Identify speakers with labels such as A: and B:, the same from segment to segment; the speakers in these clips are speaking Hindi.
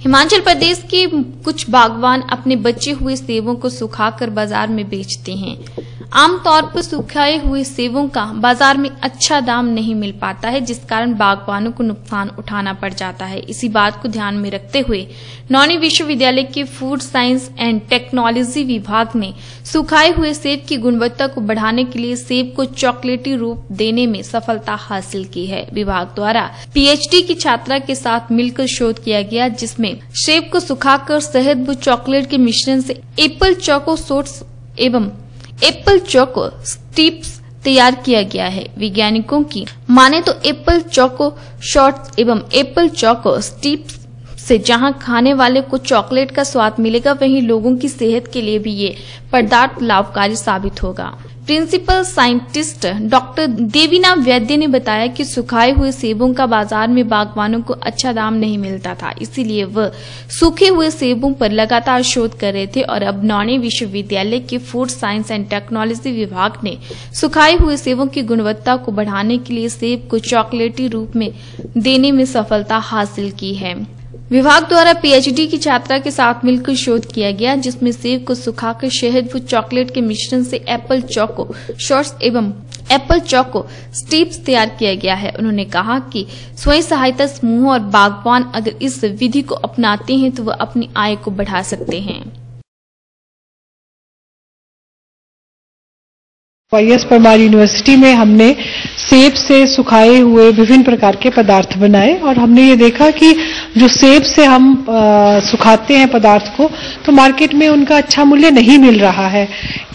A: हिमाचल प्रदेश के कुछ बागवान अपने बचे हुए सेबों को सुखाकर बाज़ार में बेचते हैं। आमतौर पर सुखाए हुए सेबों का बाज़ार में अच्छा दाम नहीं मिल पाता है, जिस कारण बागवानों को नुकसान उठाना पड़ जाता है। इसी बात को ध्यान में रखते हुए नौनी विश्वविद्यालय के फ़ूड साइंस एंड टेक्नोलॉजी विभाग ने सुखाए हुए सेब की गुणवत्ता को बढ़ाने के लिए सेब को चॉकलेटी रूप देने में सफलता हासिल की है। विभाग द्वारा पीएचडी की छात्रा के साथ मिलकर शोध किया गया, जिसमें सेब को सुखाकर शहद व चॉकलेट के मिश्रण से एप्पल चौको सोट्स एवं एप्पल चौको स्टिप्स तैयार किया गया है वैज्ञानिकों की। माने तो एप्पल चौको शॉर्ट्स एवं एप्पल चौको स्टिप्स से जहाँ खाने वाले को चॉकलेट का स्वाद मिलेगा, वहीं लोगों की सेहत के लिए भी ये पदार्थ लाभकारी साबित होगा। प्रिंसिपल साइंटिस्ट डॉक्टर देवीना वैद्य ने बताया कि सुखाए हुए सेबों का बाज़ार में बागवानों को अच्छा दाम नहीं मिलता था, इसीलिए वह सूखे हुए सेबों पर लगातार शोध कर रहे थे और अब नौनी विश्वविद्यालय के फ़ूड साइंस एंड टेक्नोलॉजी विभाग ने सुखाए हुए सेबों की गुणवत्ता को बढ़ाने के लिए सेब को चॉकलेटी रूप में देने में सफलता हासिल की है। विभाग द्वारा पीएचडी की छात्रा के साथ मिलकर शोध किया गया, जिसमें सेब को सुखाकर शहद व चॉकलेट के मिश्रण से एप्पल चौको, शॉर्ट्स एवं एप्पल चौको स्टीप्स तैयार किया गया है। उन्होंने कहा कि स्वयं सहायता समूह और बागवान अगर इस विधि को अपनाते हैं तो वह अपनी आय को बढ़ा सकते हैं।
B: वाईएस परमार यूनिवर्सिटी में हमने सेब से सुखाए हुए विभिन्न प्रकार के पदार्थ बनाए और हमने ये देखा कि जो सेब से हम आ, सुखाते हैं पदार्थ को तो मार्केट में उनका अच्छा मूल्य नहीं मिल रहा है।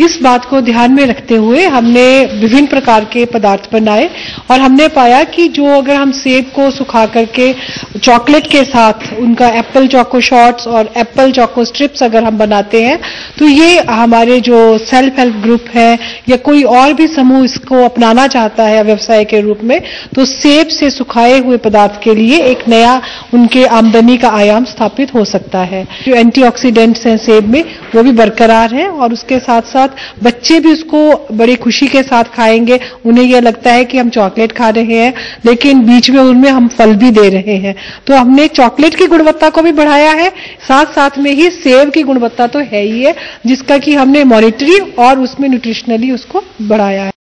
B: इस बात को ध्यान में रखते हुए हमने विभिन्न प्रकार के पदार्थ बनाए और हमने पाया कि जो अगर हम सेब को सुखा करके चॉकलेट के साथ उनका एप्पल चॉको शॉर्ट्स और एप्पल चॉको स्ट्रिप्स अगर हम बनाते हैं तो ये हमारे जो सेल्फ हेल्प ग्रुप है या कोई और भी समूह इसको अपनाना चाहता है व्यवसाय के रूप में तो सेब से सुखाए हुए पदार्थ के लिए एक नया उनके आमदनी का आयाम स्थापित हो सकता है। जो एंटीऑक्सीडेंट्स हैं सेब में, वो भी बरकरार है और उसके साथ साथ बच्चे भी उसको बड़ी खुशी के साथ खाएँगे। उन्हें यह लगता है कि हम चॉकलेट खा रहे हैं, लेकिन बीच में उनमें हम फल भी दे रहे हैं। तो हमने चॉकलेट की गुणवत्ता को भी बढ़ाया है। साथ साथ में ही सेब की गुणवत्ता तो है ही है, जिसका कि हमने मॉनिटरी और उसमें न्यूट्रिशनली उसको बढ़ाया है।